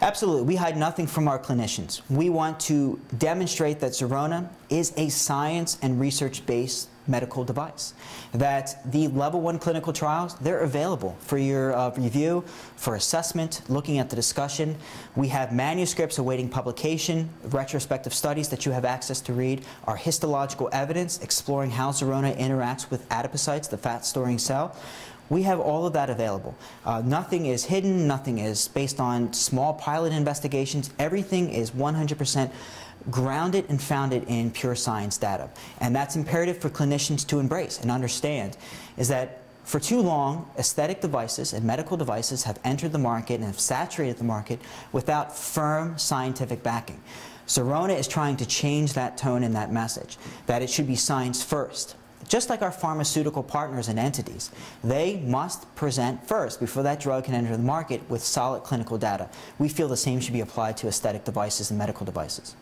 Absolutely. We hide nothing from our clinicians. We want to demonstrate that Zerona is a science and research-based medical device. That the level one clinical trials, they're available for your uh, review, for assessment, looking at the discussion. We have manuscripts awaiting publication, retrospective studies that you have access to read, our histological evidence exploring how Zerona interacts with adipocytes, the fat-storing cell. We have all of that available. Uh, nothing is hidden, nothing is based on small pilot investigations. Everything is 100% grounded and founded in pure science data. And that's imperative for clinicians to embrace and understand is that for too long, aesthetic devices and medical devices have entered the market and have saturated the market without firm scientific backing. Zerona is trying to change that tone and that message, that it should be science first, just like our pharmaceutical partners and entities, they must present first before that drug can enter the market with solid clinical data. We feel the same should be applied to aesthetic devices and medical devices.